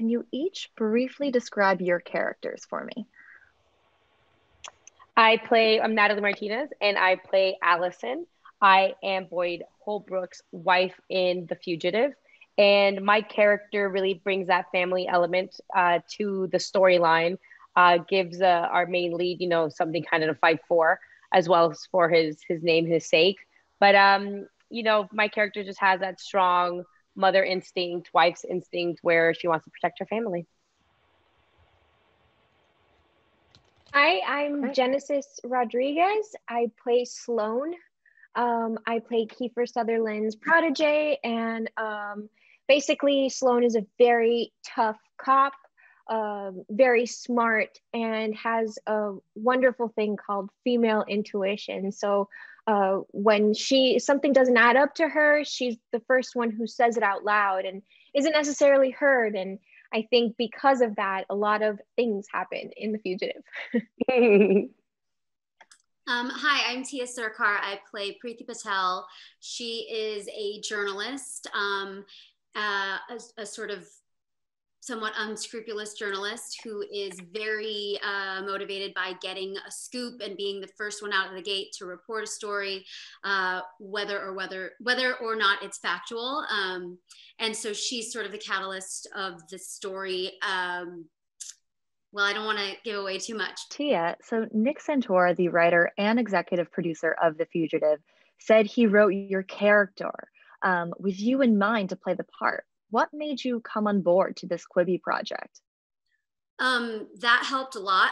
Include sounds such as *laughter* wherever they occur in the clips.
Can you each briefly describe your characters for me? I play, I'm Natalie Martinez, and I play Allison. I am Boyd Holbrook's wife in The Fugitive. And my character really brings that family element uh, to the storyline, uh, gives uh, our main lead, you know, something kind of to fight for, as well as for his his name, his sake. But um, you know, my character just has that strong mother instinct, wife's instinct, where she wants to protect her family. Hi, I'm Great. Genesis Rodriguez. I play Sloan. Um, I play Kiefer Sutherland's protege, and um, basically, Sloan is a very tough cop, um, very smart, and has a wonderful thing called female intuition. So, uh, when she something doesn't add up to her, she's the first one who says it out loud and isn't necessarily heard. And I think because of that, a lot of things happen in The Fugitive. *laughs* Um, hi, I'm Tiya Sircar. I play Preeti Patel. She is a journalist, um, uh, a, a, sort of somewhat unscrupulous journalist who is very uh, motivated by getting a scoop and being the first one out of the gate to report a story, uh, whether or whether whether or not it's factual. Um, and so she's sort of the catalyst of the story. Um, well, I don't want to give away too much. Tiya, so Nick Santora, the writer and executive producer of The Fugitive, said he wrote your character um, with you in mind to play the part. What made you come on board to this Quibi project? Um, that helped a lot.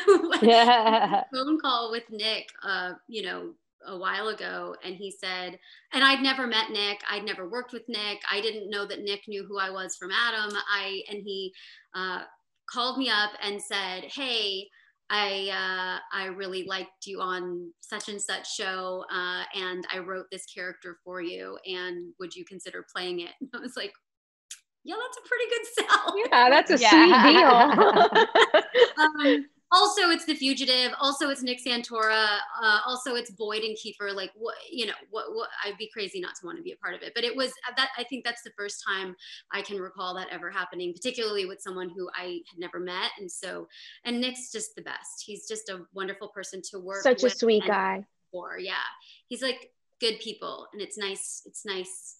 *laughs* yeah. phone call with Nick, uh, you know, a while ago, and he said, and I'd never met Nick. I'd never worked with Nick. I didn't know that Nick knew who I was from Adam. I and he uh, called me up and said, "Hey, I uh, I really liked you on such and such show, uh, and I wrote this character for you, and would you consider playing it?" And *laughs* I was like, "Yeah, that's a pretty good sell." *laughs* Yeah, that's a Yeah. sweet deal. *laughs* *laughs* um, also, it's the fugitive. Also, it's Nick Santora. Uh, also, it's Boyd and Kiefer. Like, what you know, what, what I'd be crazy not to want to be a part of it. But it was that I think that's the first time I can recall that ever happening, particularly with someone who I had never met. And so, and Nick's just the best. He's just a wonderful person to work. Such a sweet guy. For yeah, he's like good people, and it's nice. It's nice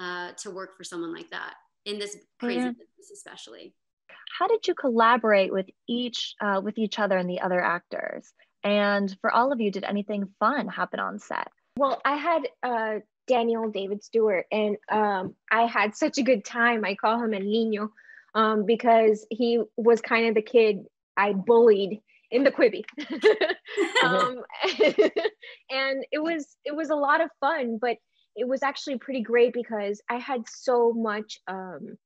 uh, to work for someone like that in this crazy Yeah. business, especially. How did you collaborate with each uh, with each other and the other actors? And for all of you, did anything fun happen on set? Well, I had uh, Daniel David Stewart, and um, I had such a good time. I call him El Niño um, because he was kind of the kid I bullied in the Quibi *laughs* *laughs* um, *laughs* and it was it was a lot of fun, but it was actually pretty great because I had so much. Um,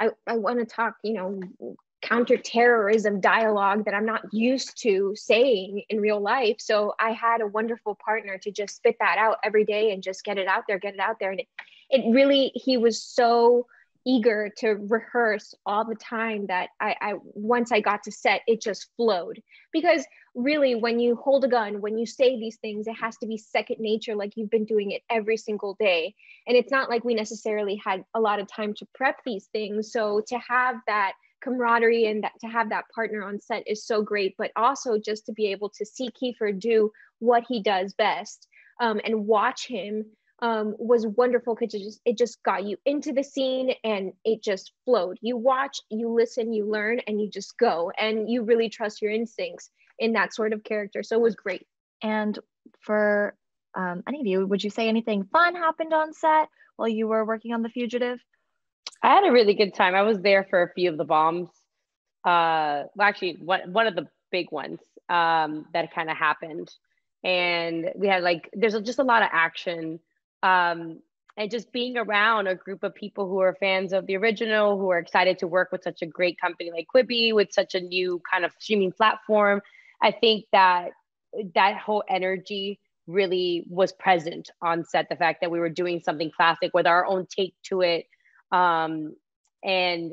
I I want to talk, you know, counterterrorism dialogue that I'm not used to saying in real life. So I had a wonderful partner to just spit that out every day and just get it out there, get it out there. And it, it really, he was so eager to rehearse all the time that I, I once I got to set, it just flowed. Because really, when you hold a gun, when you say these things, it has to be second nature, like you've been doing it every single day. And it's not like we necessarily had a lot of time to prep these things. So to have that camaraderie and that to have that partner on set is so great but also just to be able to see Kiefer do what he does best um, and watch him um, was wonderful because it just it just got you into the scene and it just flowed you watch you listen you learn and you just go and you really trust your instincts in that sort of character so it was great And for um, any of you, would you say anything fun happened on set while you were working on The Fugitive? I had a really good time. I was there for a few of the bombs. Uh, well, actually, one one of the big ones um, that kind of happened, and we had like there's just a lot of action, um, and just being around a group of people who are fans of the original, who are excited to work with such a great company like Quibi with such a new kind of streaming platform. I think that that whole energy really was present on set. The fact that we were doing something classic with our own take to it um, and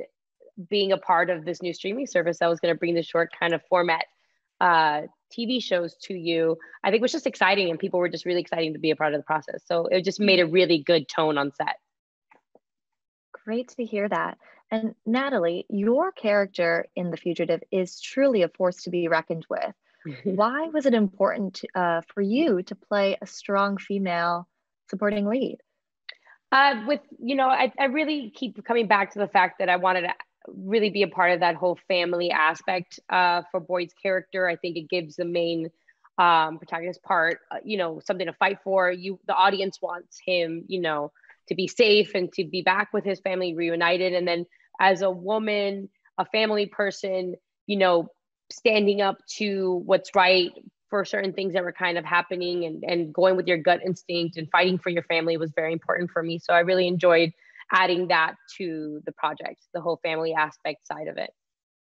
being a part of this new streaming service that was going to bring the short kind of format uh, TV shows to you, I think was just exciting, and people were just really exciting to be a part of the process. So it just made a really good tone on set. Great to hear that. And Natalie, your character in The Fugitive is truly a force to be reckoned with. *laughs* Why was it important uh, for you to play a strong female supporting lead? Uh, with you know, I, I really keep coming back to the fact that I wanted to really be a part of that whole family aspect uh, for Boyd's character. I think it gives the main um, protagonist part, uh, you know, something to fight for. You, the audience wants him, you know, to be safe and to be back with his family reunited. And then as a woman, a family person, you know, standing up to what's right for certain things that were kind of happening and, and going with your gut instinct and fighting for your family was very important for me. So I really enjoyed adding that to the project, the whole family aspect side of it.